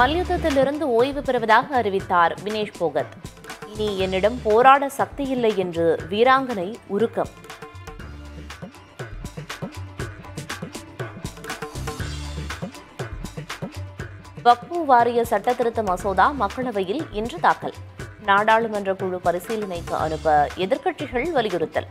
மல்யுத்தத்திலிருந்து ஓய்வு பெறுவதாக அறிவித்தார் வினேஷ் போகத். இனி என்னிடம் போராட சக்தி இல்லை என்று வீராங்கனை உருக்கம். வக்பு வாரிய சட்டத்திருத்த மசோதா மக்களவையில் இன்று தாக்கல். நாடாளுமன்ற குழு பரிசீலனைக்கு அனுப்ப எதிர்க்கட்சிகள் வலியுறுத்தல்.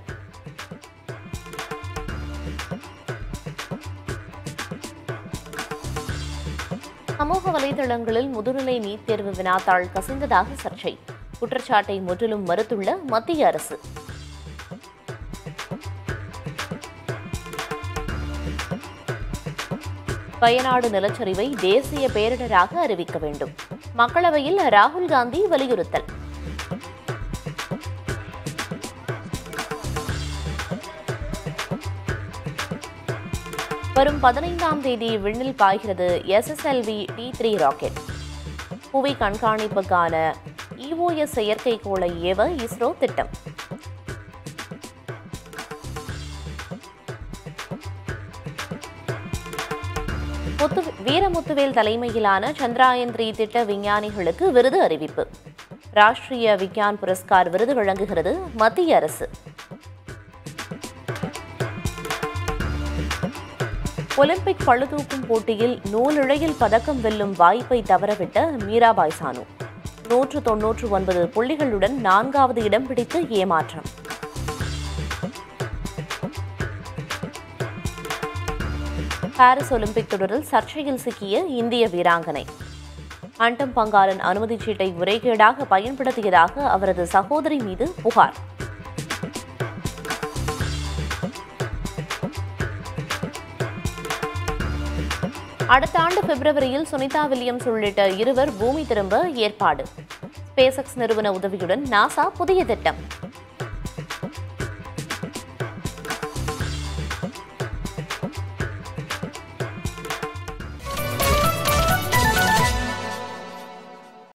சமூக வலைதளங்களில் முதுநிலை நீட் தேர்வு வினாத்தாள் கசிந்ததாக சர்ச்சை. குற்றச்சாட்டை முற்றிலும் மறுத்துள்ள மத்திய அரசு. வயநாடு நிலச்சரிவை தேசிய பேரிடராக அறிவிக்க வேண்டும். மக்களவையில் ராகுல் காந்தி வலியுறுத்தல். வரும் பதினைந்தாம் தேதி விண்ணில் பாய்கிறது எஸ்எஸ்எல்வி டி த்ரீ ராக்கெட். புவி கண்காணிப்புக்கான இஓஎஸ் செயற்கைக்கோளை ஏவ இஸ்ரோ திட்டம். முத்து வீரமுத்துவேல் தலைமையிலான சந்திராயன் த்ரீ திட்ட விஞ்ஞானிகளுக்கு விருது அறிவிப்பு. ராஷ்டிரிய விஞ்ஞான் புரஸ்கார் விருது வழங்குகிறது மத்திய அரசு. ஒலிம்பிக் பளுதூக்கும் போட்டியில் நூலிழையில் பதக்கம் வெல்லும் வாய்ப்பை தவறவிட்ட மீராபாய் சானு. நூற்று தொன்னூற்று ஒன்பது புள்ளிகளுடன் நான்காவது இடம் பிடித்து ஏமாற்றம். பாரிஸ் ஒலிம்பிக் தொடரில் சர்ச்சையில் சிக்கிய இந்திய வீராங்கனை. அண்டம் பங்காளன் அனுமதி சீட்டை முறைகேடாக பயன்படுத்தியதாக அவரது சகோதரி மீது புகார். அடுத்த ஆண்டு பிப்ரவரியில் சுனிதா வில்லியம்ஸ் உள்ளிட்ட இருவர் பூமி திரும்ப ஏற்பாடு. ஸ்பேசக்ஸ் நிறுவன உதவியுடன் நாசா புதிய திட்டம்.